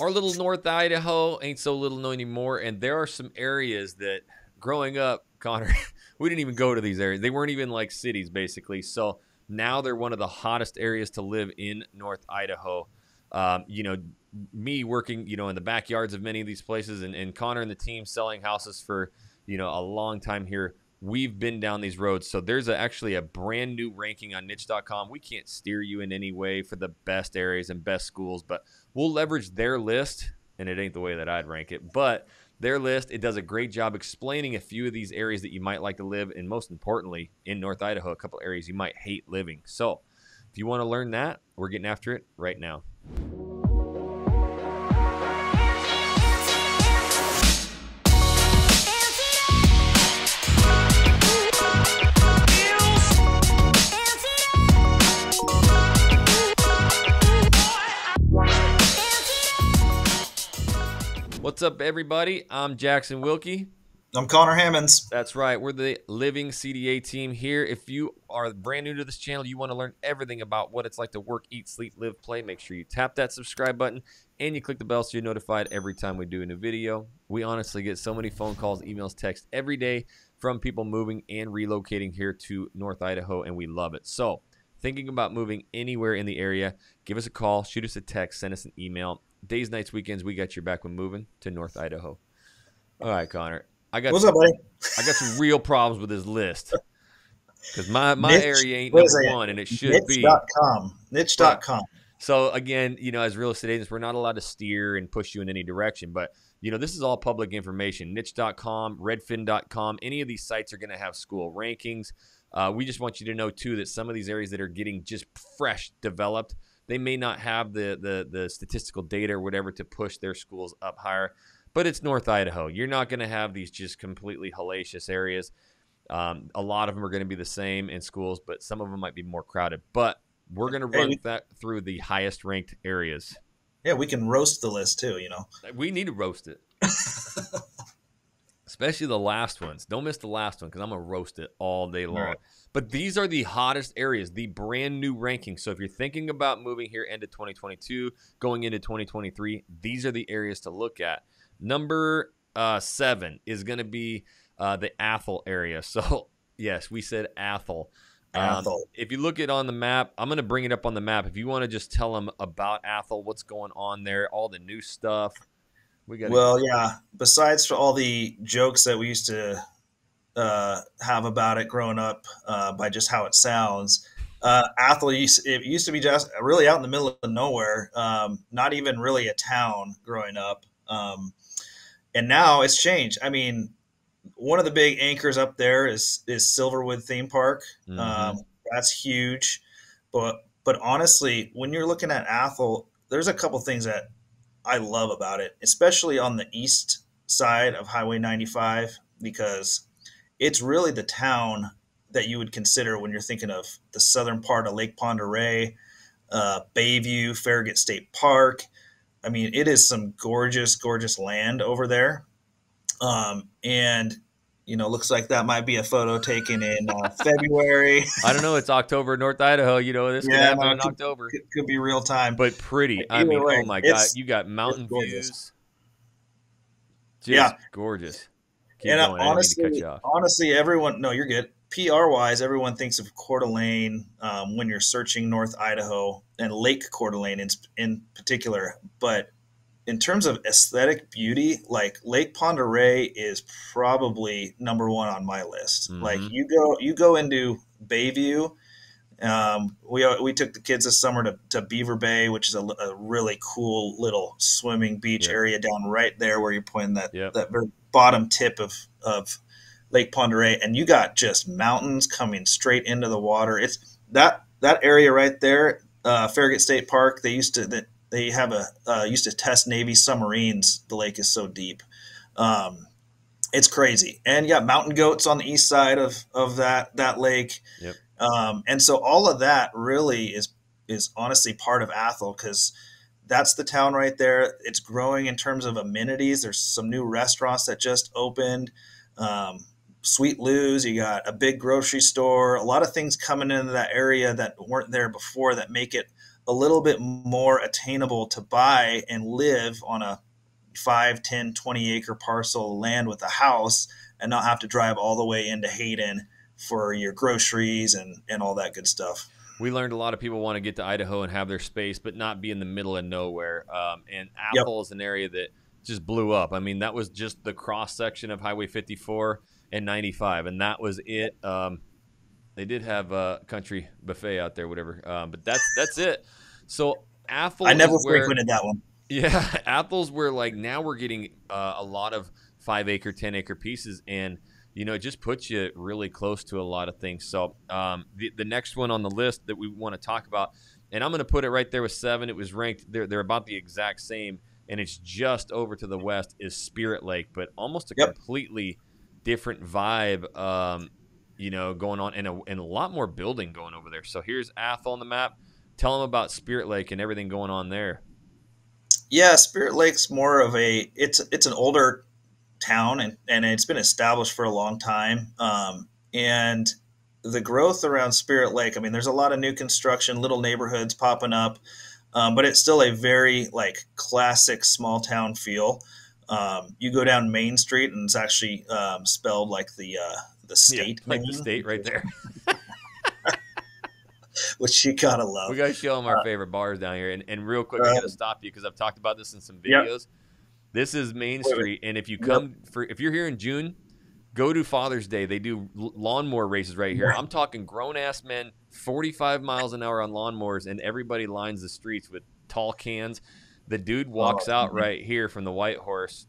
our little North Idaho ain't so little no anymore, and there are some areas that growing up, Conor, we didn't even go to these areas. They weren't even like cities, basically. So now they're one of the hottest areas to live in North Idaho. Um, you know, me working, you know, in the backyards of many of these places, and, and Conor and the team selling houses for, you know, a long time here. We've been down these roads. So there's a, actually a brand new ranking on niche.com. We can't steer you in any way for the best areas and best schools, but we'll leverage their list. And it ain't the way that I'd rank it, but their list, it does a great job explaining a few of these areas that you might like to live, and most importantly, in North Idaho, a couple areas you might hate living. So if you want to learn that, we're getting after it right now. What's up, everybody? I'm Jackson Wilkey. I'm Conor Hammons. That's right. We're the Living CDA team here. If you are brand new to this channel, you want to learn everything about what it's like to work, eat, sleep, live, play, make sure you tap that subscribe button and you click the bell so you're notified every time we do a new video. We honestly get so many phone calls, emails, texts every day from people moving and relocating here to North Idaho, and we love it. So, thinking about moving anywhere in the area, give us a call, shoot us a text, send us an email days, nights, weekends, we got your back when moving to North Idaho. All right, Conor. I got What's some, up, buddy? I got some real problems with this list because my my Niche- area ain't number one, and it should be. Niche.com. Niche.com. So again, you know, as real estate agents, we're not allowed to steer and push you in any direction. But you know, this is all public information. Niche.com, Redfin.com, any of these sites are going to have school rankings. Uh, we just want you to know too that some of these areas that are getting just fresh developed, they may not have the the the statistical data or whatever to push their schools up higher. But it's North Idaho. You're not going to have these just completely hellacious areas. Um, a lot of them are going to be the same in schools, but some of them might be more crowded. But we're going to Hey, run we- that through the highest ranked areas. Yeah, we can roast the list too, you know. We need to roast it. Especially the last ones. Don't miss the last one because I'm going to roast it all day long. right. But these are the hottest areas, the brand new rankings. So if you're thinking about moving here into 2022, going into 2023, these are the areas to look at. Number uh, seven is going to be uh, the Athol area. So, yes, we said Athol. Um, Athol. if you look at on the map, I'm going to bring it up on the map. If you want to just tell them about Athol, what's going on there, all the new stuff. We got Well, yeah. Besides for all the jokes that we used to uh, have about it growing up, uh, by just how it sounds, uh, Athol it used to be just really out in the middle of nowhere, um, not even really a town growing up. Um, and now it's changed. I mean, one of the big anchors up there is is Silverwood Theme Park. Mhm. Um, that's huge, but but honestly, when you're looking at Athol, there's a couple things that I love about it, especially on the east side of Highway 95, because it's really the town that you would consider when you're thinking of the southern part of Lake Pend Oreille, uh, Bayview, Farragut State Park. I mean, it is some gorgeous, gorgeous land over there. Um, and, you know, looks like that might be a photo taken in uh, February. I don't know. It's October, North Idaho. You know, this could Yeah, happen no, in could- October. could, could be real time. But pretty. I mean, way, oh my God. You got mountain views. Just Yeah. gorgeous. Keep and uh, going. I didn't mean to cut honestly, honestly, everyone, no, you're good. PR wise, everyone thinks of Coeur d'Alene um, when you're searching North Idaho and Lake Coeur d'Alene in, in particular. But in terms of aesthetic beauty, like Lake Oreille is probably number one on my list. Mhm. Like you go, you go into Bayview. Um, we we took the kids this summer to, to Beaver Bay, which is a, a really cool little swimming beach Yeah. area down right there where you're pointing that Yep. that very bottom tip of of Lake Oreille, and you got just mountains coming straight into the water. It's that that area right there, uh, Farragut State Park. They used to that they have a uh, used to test Navy submarines. The lake is so deep. Um, it's crazy, and yeah, mountain goats on the east side of of that that lake. Yep. Um, and so all of that really is is honestly part of Athol because that's the town right there. It's growing in terms of amenities. There's some new restaurants that just opened. Um, Sweet Lou's, you got a big grocery store, a lot of things coming into that area that weren't there before that make it a little bit more attainable to buy and live on a 5, 10, 20 acre parcel of land with a house and not have to drive all the way into Hayden for your groceries and, and all that good stuff. We learned a lot of people want to get to Idaho and have their space, but not be in the middle of nowhere. Um, and Athol yep. is an area that just blew up. I mean, that was just the cross section of Highway 54 and 95, and that was it. Um, they did have a country buffet out there, whatever, um, but that's that's it. So Athol. I never frequented that one. Yeah, Athol's where like now we're getting uh, a lot of five acre, ten acre pieces, and you know it just puts you really close to a lot of things. So um, the the next one on the list that we want to talk about, and I'm going to put it right there with seven. It was ranked; they're they're about the exact same, and it's just over to the west is Spirit Lake, but almost a yep. completely different vibe. Um, you know, going on and a, and a lot more building going over there. So here's Athol on the map. Tell them about Spirit Lake and everything going on there. Yeah, Spirit Lake's more of a it's it's an older town and, and it's been established for a long time. Um, and the growth around Spirit Lake, I mean, there's a lot of new construction, little neighborhoods popping up, um, but it's still a very like classic small town feel. Um, you go down Main Street and it's actually um, spelled like the uh, the state, yeah, like the state right there. which you gotta love. We gotta show them our uh, favorite bars down here. And, and real quick, uh, I gotta stop you because I've talked about this in some videos. Yep. This is Main Street, and if you come yep. for if you're here in June, go to Father's Day. They do lawnmower races right here. I'm talking grown ass men, 45 miles an hour on lawnmowers, and everybody lines the streets with tall cans. The dude oh, walks oh, out man. right here from the White Horse.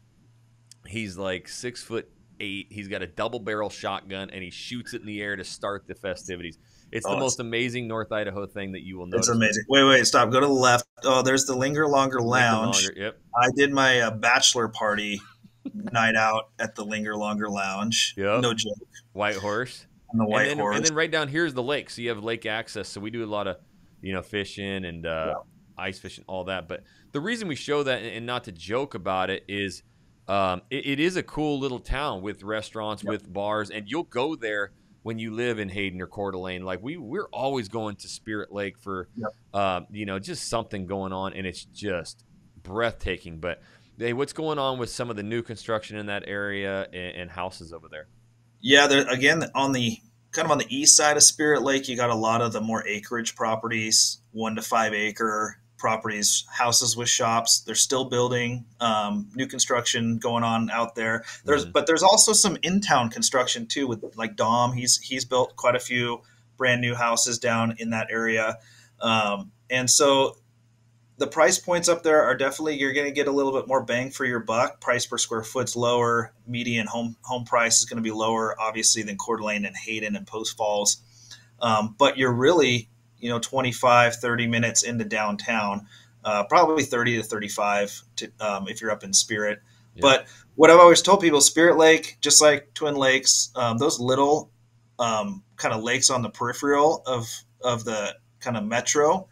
He's like six foot eight. He's got a double barrel shotgun, and he shoots it in the air to start the festivities. It's oh, the most amazing North Idaho thing that you will notice. It's amazing. Wait, wait, stop. Go to the left. Oh, there's the Linger Longer Lounge. Linger Longer, yep. I did my uh, bachelor party night out at the Linger Longer Lounge. Yep. No joke. White Horse. And the White and then, Horse. And then right down here is the lake, so you have lake access. So we do a lot of, you know, fishing and uh, yeah. ice fishing, all that. But the reason we show that, and not to joke about it, is um, it, it is a cool little town with restaurants, yep. with bars, and you'll go there when you live in Hayden or Coeur d'Alene. Like we we're always going to Spirit Lake for yep. uh, you know just something going on, and it's just breathtaking. But hey, what's going on with some of the new construction in that area and, and houses over there? Yeah, there again on the kind of on the east side of Spirit Lake, you got a lot of the more acreage properties, one to five acre properties, houses with shops. They're still building, um, new construction going on out there. There's, mm-hmm. but there's also some in town construction too. With like Dom, he's he's built quite a few brand new houses down in that area, um, and so the price points up there are definitely you're going to get a little bit more bang for your buck. Price per square foot's lower. Median home home price is going to be lower, obviously, than Coeur d'Alene and Hayden and Post Falls. Um, but you're really you know 25 30 minutes into downtown uh, probably 30 to 35 to, um, if you're up in spirit yeah. but what i've always told people spirit lake just like twin lakes um, those little um, kind of lakes on the peripheral of of the kind of metro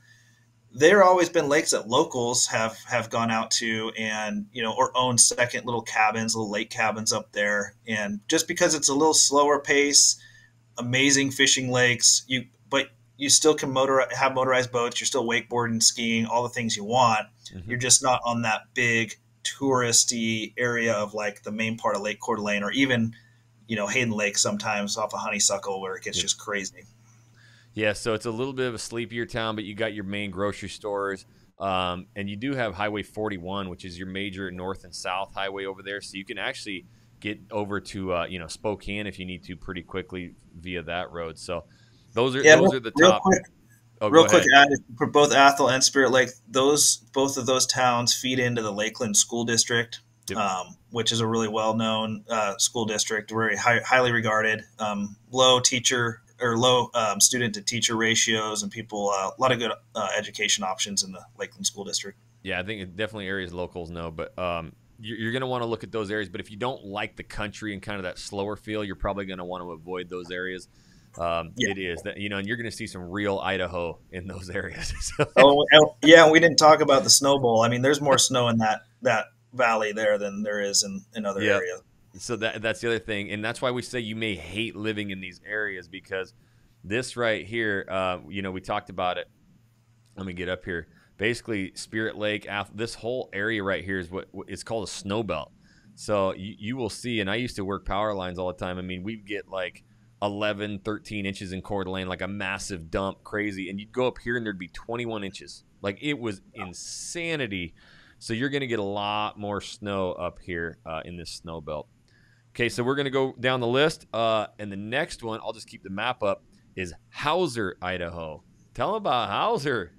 there always been lakes that locals have have gone out to and you know or own second little cabins little lake cabins up there and just because it's a little slower pace amazing fishing lakes you but you still can motor have motorized boats. You're still wakeboarding, skiing, all the things you want. Mm-hmm. You're just not on that big touristy area of like the main part of Lake Coeur d'Alene or even you know Hayden Lake sometimes off of Honeysuckle where it gets just crazy. Yeah, so it's a little bit of a sleepier town, but you got your main grocery stores. Um, and you do have Highway 41, which is your major north and south highway over there. So you can actually get over to uh, you know Spokane if you need to pretty quickly via that road. So those are yeah, those real, are the top. Quick, oh, real quick, add, for both Athol and Spirit Lake, those both of those towns feed into the Lakeland School District, yep. um, which is a really well known uh, school district, very high, highly regarded. Um, low teacher or low um, student to teacher ratios, and people uh, a lot of good uh, education options in the Lakeland School District. Yeah, I think definitely areas locals know, but um, you're going to want to look at those areas. But if you don't like the country and kind of that slower feel, you're probably going to want to avoid those areas. Um, yeah. It is that you know, and you're going to see some real Idaho in those areas. oh, yeah, we didn't talk about the snow bowl. I mean, there's more snow in that that valley there than there is in in other yep. areas. So that that's the other thing, and that's why we say you may hate living in these areas because this right here, uh, you know, we talked about it. let me get up here. Basically, Spirit Lake, this whole area right here is what it's called a snow belt. So you, you will see, and I used to work power lines all the time. I mean, we'd get like 11, 13 inches in Coeur d'Alene, like a massive dump, crazy. And you'd go up here and there'd be 21 inches. Like it was insanity. So you're going to get a lot more snow up here uh, in this snow belt. Okay, so we're going to go down the list. Uh, and the next one, I'll just keep the map up, is Hauser, Idaho. Tell them about Hauser.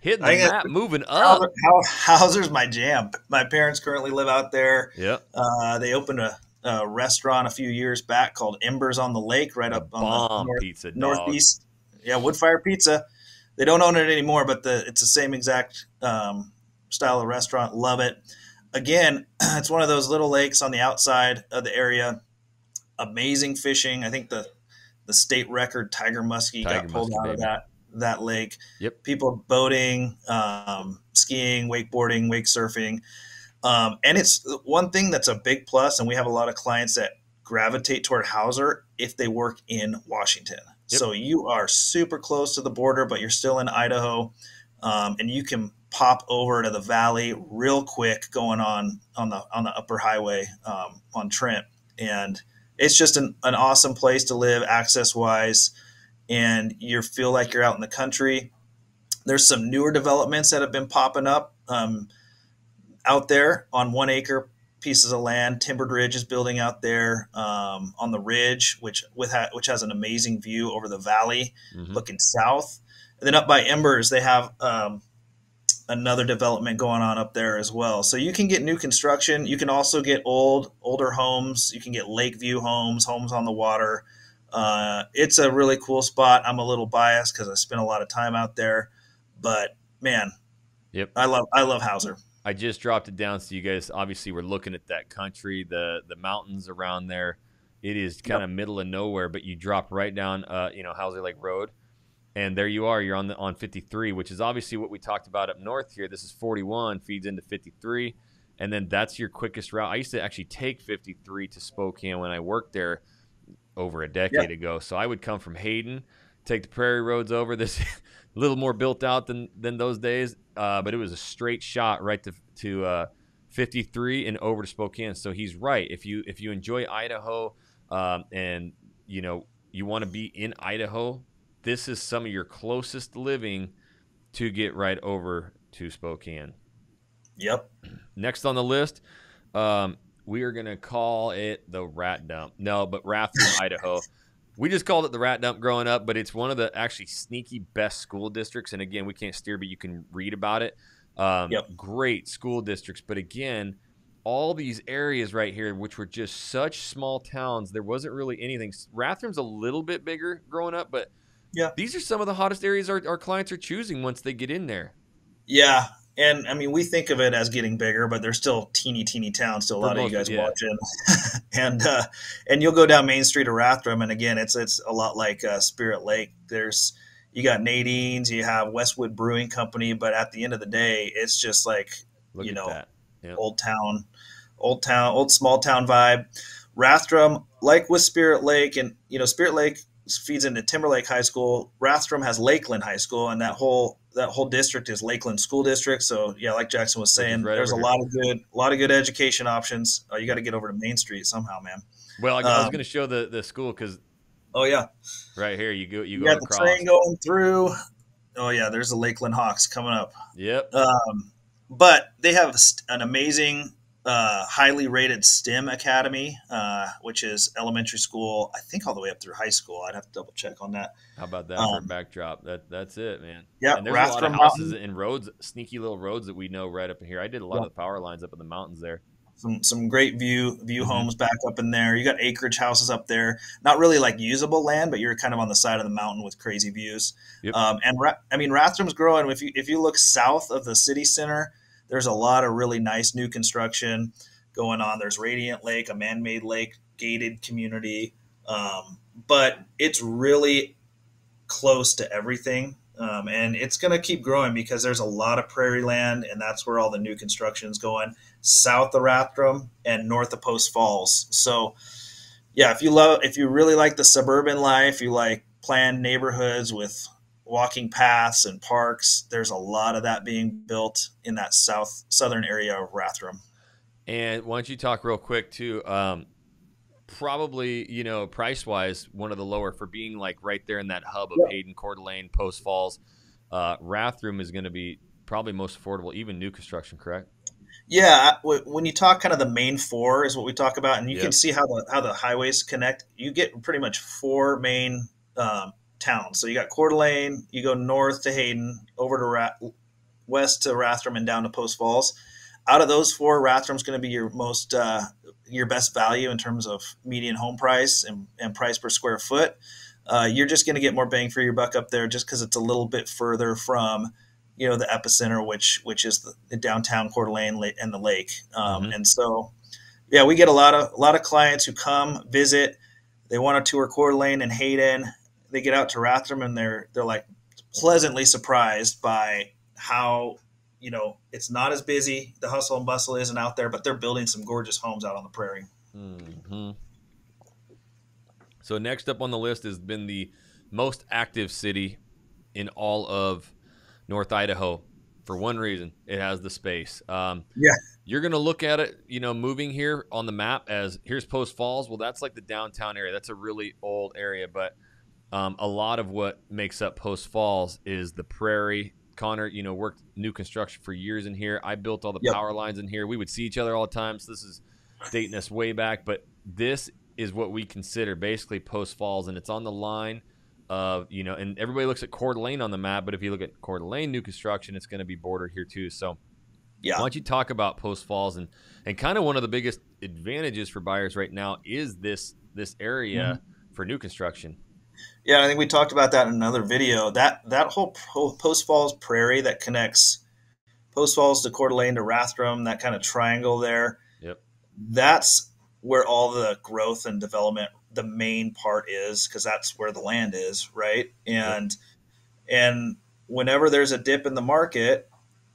Hitting the map, moving up. Hauser's my jam. My parents currently live out there. Yeah. Uh, they opened a, a, restaurant a few years back called Embers on the Lake, right up on the north, pizza, northeast. Yeah, wood fire pizza. They don't own it anymore, but the it's the same exact um, style of restaurant. Love it. Again, it's one of those little lakes on the outside of the area. Amazing fishing. I think the the state record tiger muskie tiger got pulled muskie, out baby. of that that lake. Yep. People boating, um, skiing, wakeboarding, wake surfing. Um, and it's one thing that's a big plus, and we have a lot of clients that gravitate toward Hauser if they work in Washington. Yep. So you are super close to the border, but you're still in Idaho, um, and you can pop over to the valley real quick going on on the on the upper highway um, on Trent, and it's just an, an awesome place to live access wise and you feel like you're out in the country. There's some newer developments that have been popping up um, out there on one acre pieces of land. Timbered Ridge is building out there um, on the ridge, which with ha- which has an amazing view over the valley, mm-hmm. looking south. And then up by Embers, they have um, another development going on up there as well. So you can get new construction. You can also get old older homes. You can get Lakeview homes, homes on the water. Uh, it's a really cool spot. I'm a little biased because I spent a lot of time out there, but man, yep, I love I love Hauser. I just dropped it down so you guys obviously we're looking at that country, the the mountains around there. It is kind yep. of middle of nowhere, but you drop right down, uh, you know, Hauser Lake Road, and there you are. You're on the on 53, which is obviously what we talked about up north here. This is 41, feeds into 53, and then that's your quickest route. I used to actually take 53 to Spokane when I worked there over a decade ago. So I would come from Hayden, take the prairie roads over. This a little more built out than than those days, uh, but it was a straight shot right to to uh, 53 and over to Spokane. So he's right. If you if you enjoy Idaho um, and you know you want to be in Idaho, this is some of your closest living to get right over to Spokane. Yep. Next on the list, um, we are gonna call it the Rat Dump. No, but Rathdrum, Idaho. We just called it the Rat Dump growing up, but it's one of the actually sneaky best school districts. And again, we can't steer, but you can read about it. Um, yep. Great school districts, but again, all these areas right here, which were just such small towns, there wasn't really anything. Rathdrum's a little bit bigger growing up, but yeah, these are some of the hottest areas our, our clients are choosing once they get in there. Yeah, and I mean, we think of it as getting bigger, but they're still teeny, teeny towns. Still, a lot of you guys yeah. watching, and uh, and you'll go down Main Street to Rathdrum, and again, it's it's a lot like uh, Spirit Lake. There's you got Nadine's, you have Westwood Brewing Company, but at the end of the day, it's just like Look you know, yep. old town, old town, old small town vibe. Rathdrum, like with Spirit Lake, and you know, Spirit Lake feeds into Timberlake High School. Rathdrum has Lakeland High School, and that whole that whole district is Lakeland School District. So yeah, like Jackson was saying, right there's a here. lot of good, a lot of good education options. Uh, you got to get over to Main Street somehow, man. Well, I, um, I was um, going to show the the school because. Oh yeah. Right here, you go. You, you go got across. the train going through. Oh yeah, there's the Lakeland Hawks coming up. Yep. Um, but they have an amazing uh, highly rated STEM Academy, uh, which is elementary school, I think all the way up through high school. I'd have to double check on that. How about that um, for a backdrop? That that's it, man. Yeah, and there's a lot of houses and roads, sneaky little roads that we know right up in here. I did a lot yeah. of the power lines up in the mountains there. Some some great view view mm-hmm. homes back up in there. You got acreage houses up there. Not really like usable land, but you're kind of on the side of the mountain with crazy views. Yep. Um, and I mean, Rathdrum's growing. If you if you look south of the city center there's a lot of really nice new construction going on. There's Radiant Lake, a man made lake, gated community. Um, but it's really close to everything. Um, and it's going to keep growing because there's a lot of prairie land, and that's where all the new construction is going south of Rathdrum and north of Post Falls. So, yeah, if you love, if you really like the suburban life, you like planned neighborhoods with walking paths and parks. There's a lot of that being built in that south southern area of Rathdrum. And why don't you talk real quick too? Um, probably you know price wise one of the lower for being like right there in that hub of Yeah. Hayden, Coeur d'Alene, Post Falls. Uh, Rathdrum is going to be probably most affordable, even new construction. Correct? Yeah, when you talk kind of the main four is what we talk about, and you Yep. can see how the how the highways connect. You get pretty much four main um, towns. So you got Coeur d'Alene, you go north to Hayden, over to Ra- west to Rathdrum, and down to Post Falls. Out of those four, Rathdrum's going to be your most uh, your best value in terms of median home price and, and price per square foot. Uh, you're just going to get more bang for your buck up there, just because it's a little bit further from you know the epicenter, which which is the, the downtown Coeur d'Alene and the lake. Um, Mhm. And so, yeah, we get a lot of a lot of clients who come visit. They want to tour Coeur d'Alene and Hayden. They get out to Rathdrum and they're they're like pleasantly surprised by how you know it's not as busy. The hustle and bustle isn't out there, but they're building some gorgeous homes out on the prairie. hmm So next up on the list has been the most active city in all of North Idaho. For one reason, it has the space. Um, Yeah. you're gonna look at it, you know, moving here on the map as here's Post Falls. Well, that's like the downtown area. That's a really old area, but um, a lot of what makes up Post Falls is the prairie. Conor, you know, worked new construction for years in here. I built all the Yep. power lines in here. We would see each other all the time. So this is dating us way back, but this is what we consider basically Post Falls, and it's on the line of you know, and everybody looks at Coeur d'Alene on the map, but if you look at Coeur d'Alene new construction, it's going to be bordered here too. So Yeah. why don't you talk about Post Falls and and kind of one of the biggest advantages for buyers right now is this this area for new construction. Yeah, I think we talked about that in another video. That that whole Post Falls prairie that connects Post Falls to Coeur d'Alene to Rathdrum, that kind of triangle there. Yep. That's where all the growth and development, the main part is, because that's where the land is, right? And and whenever there's a dip in the market,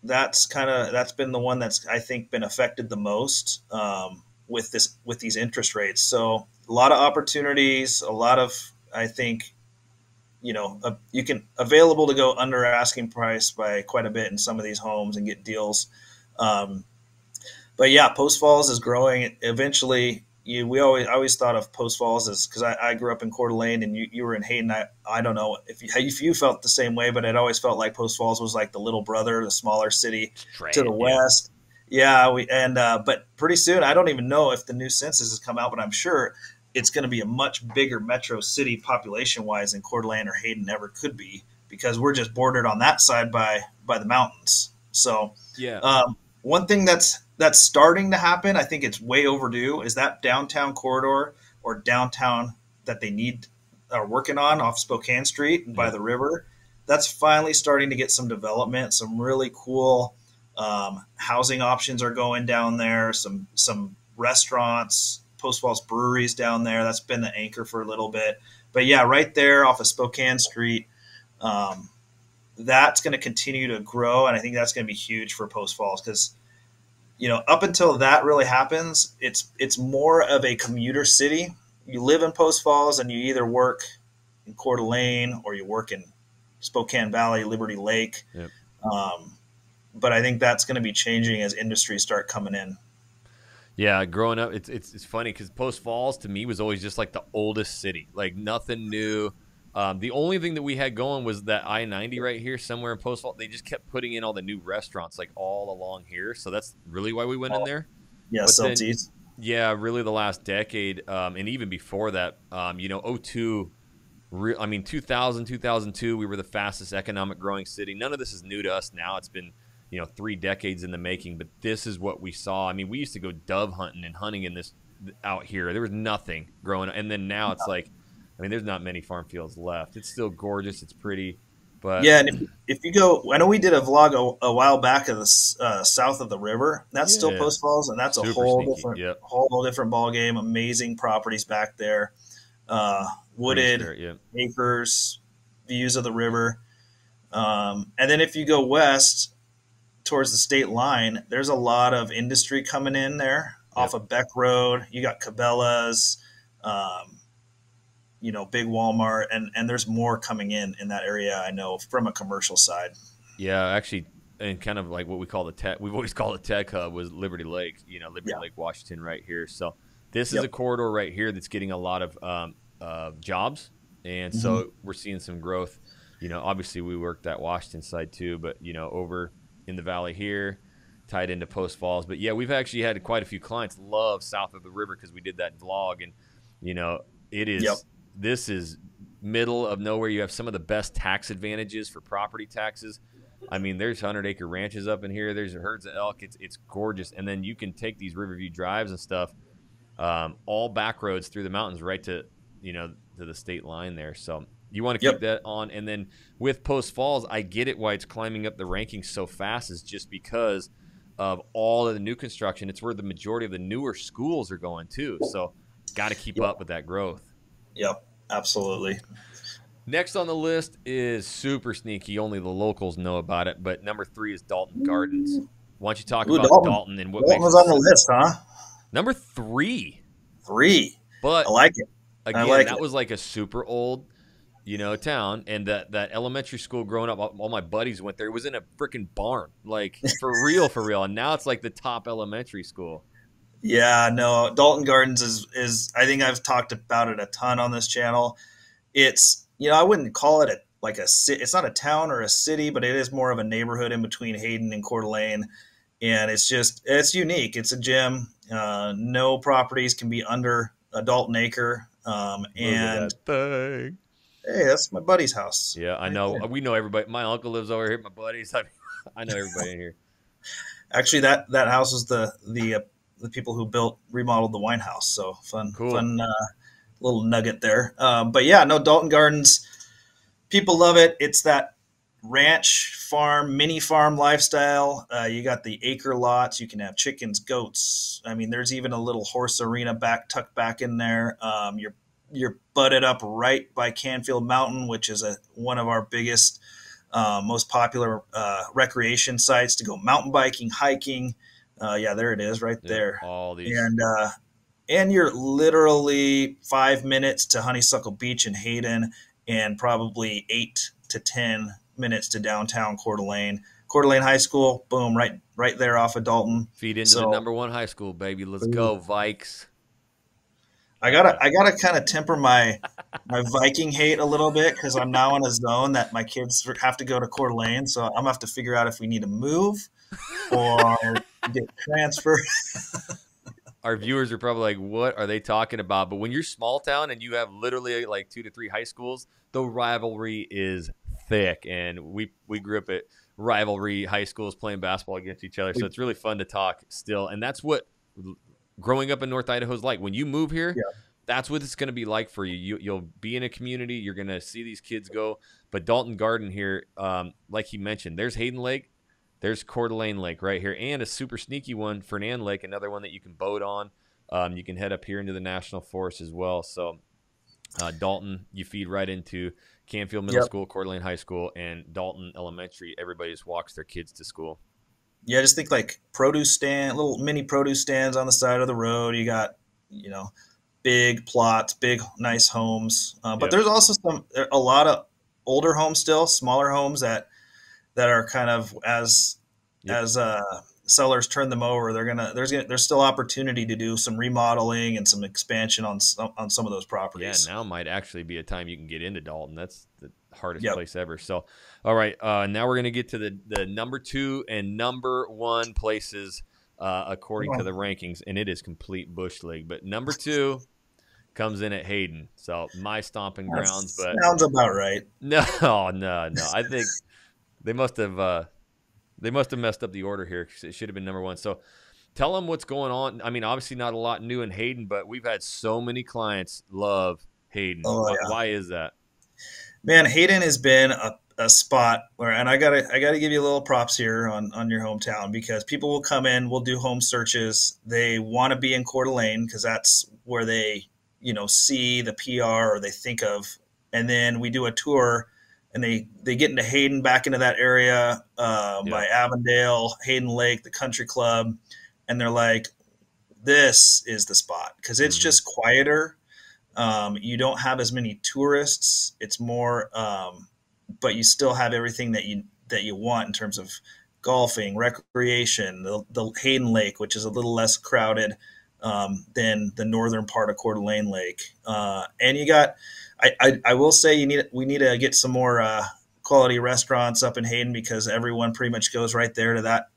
that's kind of that's been the one that's I think been affected the most um, with this with these interest rates. So a lot of opportunities, a lot of I think you know uh, you can available to go under asking price by quite a bit in some of these homes and get deals. Um, but yeah, Post Falls is growing. Eventually, you we always I always thought of Post Falls as because I, I grew up in Coeur d'Alene and you, you were in Hayden. I, I don't know if you, if you felt the same way, but it always felt like Post Falls was like the little brother, the smaller city to the west. Yeah, we and uh, but pretty soon I don't even know if the new census has come out, but I'm sure it's going to be a much bigger metro city population wise than Coeur d'Alene or Hayden ever could be because we're just bordered on that side by by the mountains. So Yeah. um, one thing that's that's starting to happen, I think it's way overdue, is that downtown corridor or downtown that they need are working on off Spokane Street and by Yeah. the river. That's finally starting to get some development. Some really cool um, housing options are going down there. Some some restaurants, Post Falls breweries down there. That's been the anchor for a little bit. But yeah, right there off of Spokane Street. Um, that's going to continue to grow, and I think that's going to be huge for Post Falls because, you know, up until that really happens, it's it's more of a commuter city. You live in Post Falls, and you either work in Coeur d'Alene or you work in Spokane Valley, Liberty Lake. Yep. Um, but I think that's going to be changing as industries start coming in. Yeah, growing up, it's it's, it's funny because Post Falls to me was always just like the oldest city, like nothing new. Um, the only thing that we had going was that I ninety right here, somewhere in Post Falls. They just kept putting in all the new restaurants, like all along here. So that's really why we went in there. Yeah, But then- Yeah, really the last decade, um, and even before that, um, you know, 02, re- I mean, 2000, 2002, we were the fastest economic growing city. None of this is new to us now. It's been, you know, three decades in the making, but this is what we saw. I mean, we used to go dove hunting and hunting in this out here. There was nothing growing, and then now it's like, I mean, there's not many farm fields left. It's still gorgeous. It's pretty, but Yeah, and if, if you go, I know we did a vlog a, a while back of the uh, south of the river. That's still Yeah. Post Falls, and that's a whole sneaky, different, yep. whole different ball game. Amazing properties back there, uh, wooded sure, yeah. acres, views of the river. Um, and then if you go west towards the state line, there's a lot of industry coming in there off of Beck Road. You got Cabela's. Um, you know, big Walmart, and and there's more coming in in that area. I know from a commercial side. Yeah, actually, and kind of like what we call the tech. We've always called the tech hub was Liberty Lake. You know, Liberty Yeah. Lake, Washington, right here. So this is Yep. a corridor right here that's getting a lot of um, uh, jobs, and so Mm-hmm. we're seeing some growth. You know, obviously we worked that Washington side too, but you know, over in the valley here, tied into Post Falls. But yeah, we've actually had quite a few clients love south of the river because we did that vlog, and you know, it is Yep. this is middle of nowhere. You have some of the best tax advantages for property taxes. I mean, there's hundred acre ranches up in here. There's herds of elk. It's it's gorgeous, and then you can take these Riverview drives and stuff, um, all back roads through the mountains right to you know to the state line there. So you want to keep Yep. that on, and then with Post Falls, I get it why it's climbing up the rankings so fast is just because of all of the new construction. It's where the majority of the newer schools are going too. So got to keep Yep. up with that growth. Yep, absolutely. Next on the list is super sneaky. Only the locals know about it. But number three is Dalton Gardens. Why don't you talk Ooh, about Dalton. Dalton, and what Dalton makes was on the list, huh? number three? Three. But I like it. again, like that it. was like a super old, you know, town. And that that elementary school growing up, all my buddies went there. It was in a freaking barn, like for real, for real. And now it's like the top elementary school. Yeah, no, Dalton Gardens is is I think I've talked about it a ton on this channel. It's you know I wouldn't call it a like a it's not a town or a city, but it is more of a neighborhood in between Hayden and Coeur d'Alene, and it's just it's unique. It's a gym. Uh, no properties can be under a Dalton acre, um, and. Hey, that's my buddy's house. Yeah, I know. there. We know everybody. My uncle lives over here. My buddies. I, I know everybody in here. Actually, that that house was the the uh, the people who built remodeled the wine house. So fun, Cool. fun uh, little nugget there. Um, but yeah, no Dalton Gardens. People love it. It's that ranch farm, mini farm lifestyle. Uh, you got the acre lots. You can have chickens, goats. I mean, there's even a little horse arena back tucked back in there. Um, you're you're butted up right by Canfield Mountain, which is a one of our biggest, uh, most popular uh, recreation sites to go mountain biking, hiking. Uh, yeah, there it is, right Yeah, there. All these. And uh, and you're literally five minutes to Honeysuckle Beach in Hayden, and probably eight to ten minutes to downtown Coeur d'Alene. Coeur d'Alene High School, boom, right right there off of Dalton. Feed into the number one high school, baby. Let's go, Vikes. I gotta I gotta kind of temper my my Viking hate a little bit because I'm now in a zone that my kids have to go to Coeur d'Alene, so I'm gonna have to figure out if we need to move or get transferred. Our viewers are probably like, "What are they talking about?" But when you're small town and you have literally like two to three high schools, the rivalry is thick. And we we grew up at rivalry high schools playing basketball against each other, so it's really fun to talk still. And that's what growing up in North Idaho is like. When you move here, Yeah. that's what it's going to be like for you. you. You'll be in a community. You're going to see these kids go. But Dalton Garden here, um, like he mentioned, there's Hayden Lake, there's Coeur d'Alene Lake right here, and a super sneaky one, Fernan Lake, another one that you can boat on. Um, you can head up here into the national forest as well. So uh, Dalton, you feed right into Canfield Middle Yep. School, Coeur d'Alene High School, and Dalton Elementary. Everybody just walks their kids to school. Yeah, just think like produce stand, little mini produce stands on the side of the road. You got, you know, big plots, big nice homes. Uh, but Yep. there's also some a lot of older homes still, smaller homes that that are kind of as Yep. as uh, sellers turn them over. They're gonna there's gonna, there's still opportunity to do some remodeling and some expansion on some, on some of those properties. Yeah, now might actually be a time you can get into Dalton. That's the hardest Yep. place ever. So, all right, uh, now we're gonna get to the the number two and number one places uh, according to the rankings, and it is complete bush league. But number two comes in at Hayden. So my stomping That grounds, but sounds about right. no, no, no. I think they must have uh, they must have messed up the order here 'cause it should have been number one. So tell them what's going on. I mean, obviously not a lot new in Hayden, but we've had so many clients love Hayden. Oh, why, yeah. why is that? Man, Hayden has been a, a spot where, and I gotta I gotta give you a little props here on on your hometown because people will come in, we'll do home searches. They want to be in Coeur d'Alene because that's where they you know see the PR or they think of, and then we do a tour. And they, they get into Hayden, back into that area uh, Yeah. by Avondale, Hayden Lake, the country club, and they're like, "This is the spot because it's Mhm. just quieter. Um, you don't have as many tourists. It's more, um, but you still have everything that you that you want in terms of golfing, recreation, the, the Hayden Lake, which is a little less crowded um, than the northern part of Coeur d'Alene Lake, uh, and you got. I, I, I, will say you need we need to get some more uh, quality restaurants up in Hayden because everyone pretty much goes right there to that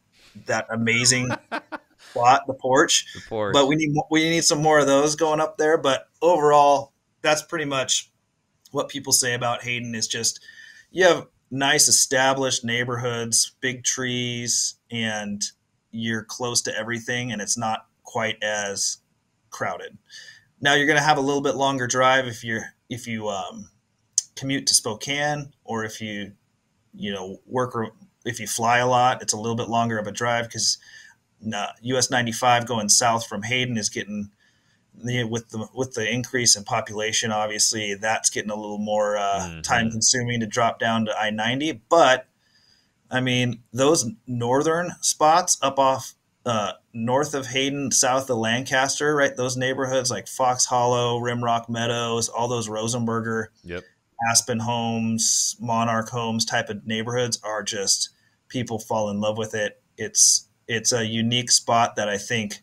that amazing spot, the porch. The porch. But we need we need some more of those going up there. But overall, that's pretty much what people say about Hayden is just you have nice established neighborhoods, big trees, and you're close to everything, and it's not quite as crowded. Now you're going to have a little bit longer drive if you're if you um, commute to Spokane or if you you know work or if you fly a lot. It's a little bit longer of a drive because US 95 going south from Hayden is getting with the with the increase in population, obviously that's getting a little more uh, mm-hmm. time consuming to drop down to I ninety. But I mean, those northern spots up off uh, north of Hayden, south of Lancaster, right? Those neighborhoods like Fox Hollow, Rimrock Meadows, all those Rosenberger, yep. Aspen Homes, Monarch Homes type of neighborhoods are just people fall in love with it. It's it's a unique spot that I think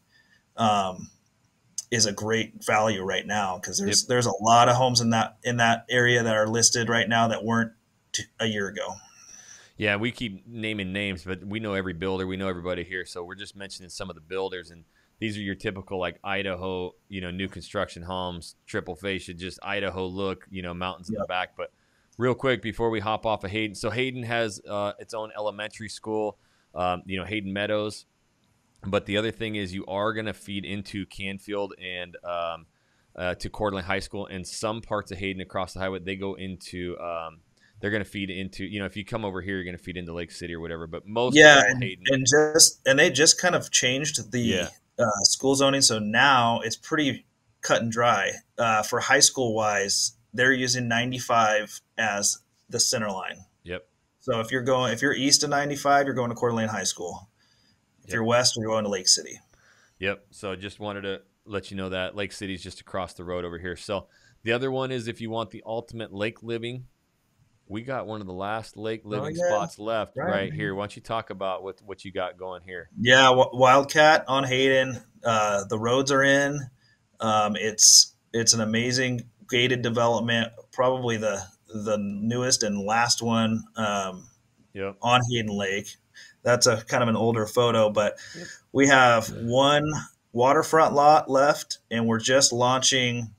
um, is a great value right now because there's yep. there's a lot of homes in that in that area that are listed right now that weren't t- a year ago. Yeah, we keep naming names, but we know every builder, we know everybody here, so we're just mentioning some of the builders and these are your typical like Idaho, you know, new construction homes, triple fascia, just Idaho look, you know, mountains yep. in the back. But real quick before we hop off of Hayden, so Hayden has uh, its own elementary school, um, you know, Hayden Meadows. But the other thing is, you are going to feed into Canfield and um, uh, to Coeur High School, and some parts of Hayden across the highway they go into. Um, they're going to feed into. You know, if you come over here, you're going to feed into Lake City or whatever. But most yeah, and, and, just and they just kind of changed the yeah. uh, school zoning, so now it's pretty cut and dry uh, for high school wise. They're using 95 as the center line. Yep. So if you're going, if you're east of 95, you're going to Coeur High School. If yep. you're west, you're going to Lake City. Yep. So I just wanted to let you know that Lake City's just across the road over here. So the other one is if you want the ultimate lake living, we got one of the last lake oh, living oh, yeah. spots left right. right. here. Why don't you talk about what what you got going here? Yeah, Wildcat on Hayden. Uh, the roads are in. Um, it's it's an amazing gated development, probably the the newest and last one um, yep. on Hayden Lake that's a kind of an older photo, but we have one waterfront lot left, and we're just launching.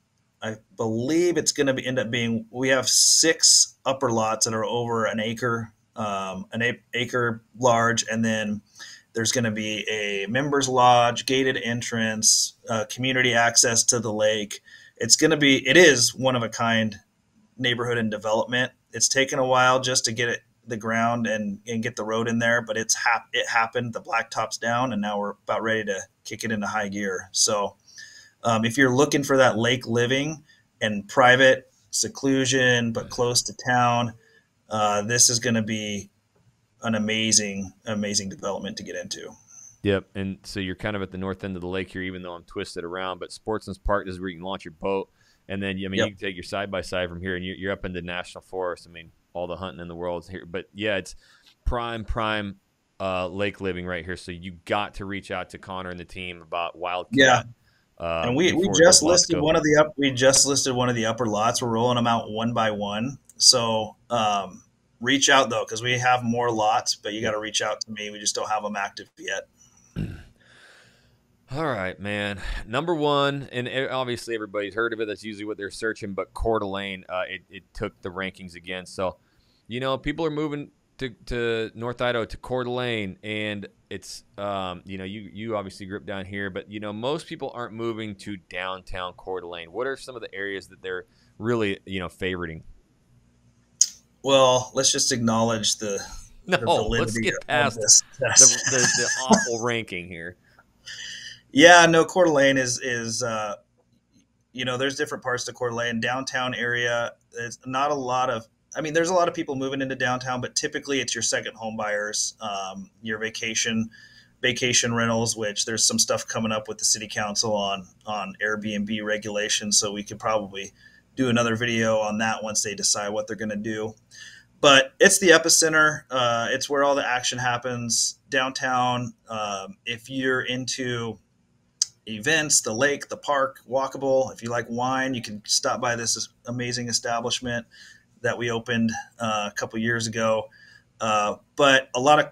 I believe it's going to be end up being. We have six upper lots that are over an acre, um, an a- acre large, and then there's going to be a members lodge, gated entrance, uh, community access to the lake. It's going to be. It is one of a kind neighborhood and development. It's taken a while just to get it the ground and, and get the road in there, but it's hap- it happened. The blacktop's down, and now we're about ready to kick it into high gear. So, um, if you're looking for that lake living and private seclusion, but close to town, uh, this is going to be an amazing, amazing development to get into. Yep, and so you're kind of at the north end of the lake here, even though I'm twisted around. But Sportsman's Park is where you can launch your boat, and then I mean yep. you can take your side by side from here, and you're, you're up into national forest. I mean, all the hunting in the world here. But yeah, it's prime prime uh, lake living right here. So you got to reach out to Conor and the team about Wildcat. Yeah. Uh, and we, we just listed one of the up we just listed one of the upper lots. We're rolling them out one by one. So um, reach out though because we have more lots, but you got to reach out to me. We just don't have them active yet. All right, man. Number one, and obviously everybody's heard of it. That's usually what they're searching. But Coeur d'Alene, uh, it, it took the rankings again. So you know, people are moving to, to North Idaho to Coeur d'Alene, and it's um, you know you you obviously grew up down here, but you know most people aren't moving to downtown Coeur d'Alene. What are some of the areas that they're really you know favoriting? Well, let's just acknowledge the no. The let's get past the, the, the awful ranking here. Yeah, no, Coeur d'Alene is is uh, you know there's different parts to Coeur d'Alene downtown area. There's not a lot of I mean, there's a lot of people moving into downtown, but typically it's your second home buyers, um, your vacation vacation rentals, which there's some stuff coming up with the city council on on Airbnb regulations, so we could probably do another video on that once they decide what they're going to do. But it's the epicenter. Uh, it's where all the action happens downtown. Um, if you're into events, the lake, the park, walkable. If you like wine, you can stop by this amazing establishment that we opened uh, a couple years ago. Uh, but a lot of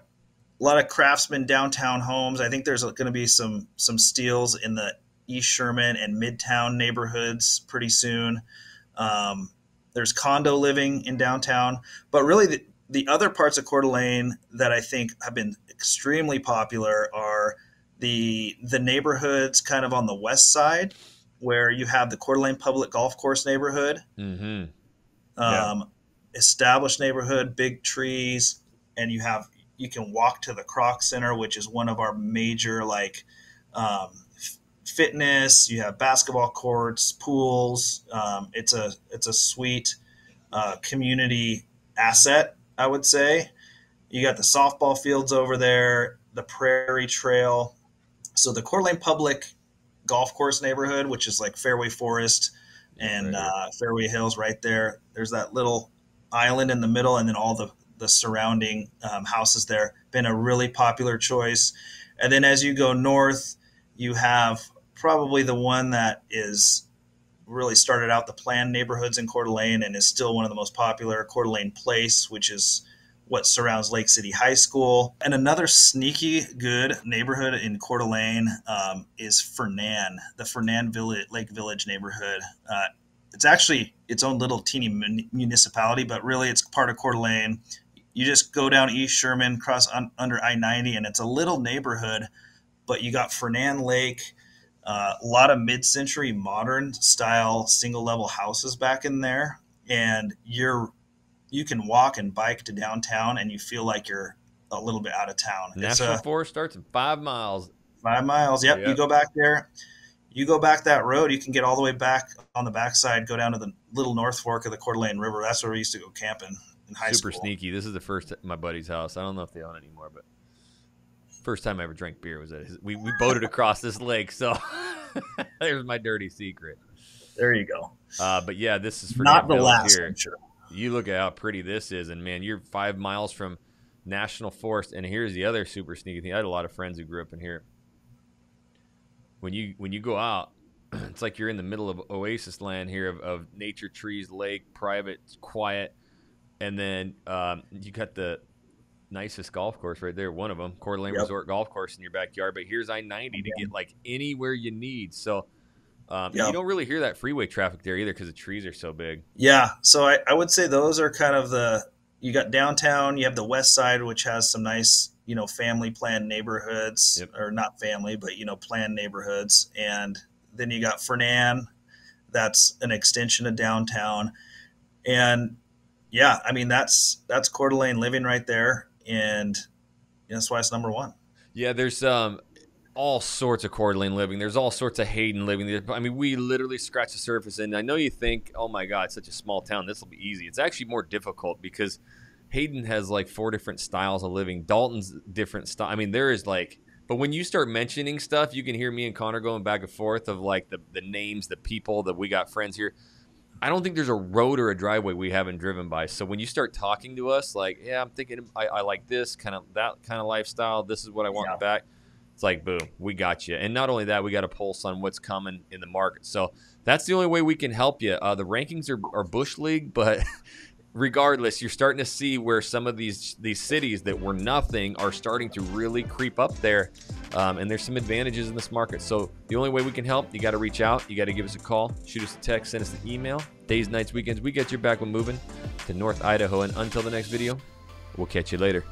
a lot of craftsman downtown homes. I think there's going to be some some steals in the East Sherman and Midtown neighborhoods pretty soon. Um, there's condo living in downtown, but really the, the other parts of Coeur d'Alene that I think have been extremely popular are the the neighborhoods kind of on the west side, where you have the Coeur d'Alene Public Golf Course neighborhood, mm-hmm. Yeah. um, established neighborhood, big trees, and you have you can walk to the Kroc Center, which is one of our major like um, fitness. You have basketball courts, pools. Um, it's a it's a sweet uh, community asset, I would say. You got the softball fields over there, the Prairie Trail. So the Coeur d'Alene Public Golf Course neighborhood, which is like Fairway Forest and uh, Fairway Hills, right there. There's that little island in the middle, and then all the the surrounding um, houses there. Been a really popular choice. And then as you go north, you have probably the one that is really started out the planned neighborhoods in Coeur d'Alene and is still one of the most popular, Coeur d'Alene Place, which is what surrounds Lake City High School. And another sneaky good neighborhood in Coeur d'Alene um, is Fernan, the Fernan Village, Lake Village neighborhood. Uh, it's actually its own little teeny municipality, but really it's part of Coeur d'Alene. You just go down East Sherman, cross un, under I 90, and it's a little neighborhood, but you got Fernan Lake. Uh, a lot of mid-century modern style single level houses back in there and you're you can walk and bike to downtown and you feel like you're a little bit out of town. National a, Forest starts at five miles. Five miles. Yep. yep. You go back there. You go back that road. You can get all the way back on the backside. Go down to the little North Fork of the Coeur d'Alene River. That's where we used to go camping in high Super school. Super sneaky. This is the first my buddy's house. I don't know if they own it anymore, but first time I ever drank beer was at his. We we boated across this lake, so there's my dirty secret. There you go. Uh, but yeah, this is for not the last. Here. I'm sure you look at how pretty this is, and man, you're five miles from national forest. And here's the other super sneaky thing: I had a lot of friends who grew up in here. When you when you go out, it's like you're in the middle of oasis land here of, of nature, trees, lake, private, quiet, and then um, you got the nicest golf course right there. One of them, Coeur d'Alene yep. Resort Golf Course in your backyard. But here's I ninety to get like anywhere you need. So um. You don't really hear that freeway traffic there either because the trees are so big. Yeah, so I, I would say those are kind of the you got downtown, you have the west side, which has some nice you know family planned neighborhoods, yep. or not family, but you know planned neighborhoods, and then you got Fernan, that's an extension of downtown, and yeah, I mean that's that's Coeur d'Alene living right there, and that's why it's number one. Yeah, there's um all sorts of Coeur d'Alene living. There's all sorts of Hayden living. I mean, we literally scratch the surface. And I know you think, oh my God, such a small town. This will be easy. It's actually more difficult because Hayden has like four different styles of living. Dalton's different style. I mean, there is like, but when you start mentioning stuff, you can hear me and Conor going back and forth of like the, the names, the people that we got friends here. I don't think there's a road or a driveway we haven't driven by. So when you start talking to us, like, yeah, I'm thinking I, I like this kind of that kind of lifestyle. This is what I want yeah. back it's like boom we got you. And not only that we got a pulse on what's coming in the market. So that's the only way we can help you. Uh, the rankings are, are bush league but regardless you're starting to see where some of these these cities that were nothing are starting to really creep up there um, and there's some advantages in this market. So the only way we can help you got to reach out you got to give us a call shoot us a text send us an email. Days nights weekends we get you back. When moving to north idaho. And until the next video we'll catch you later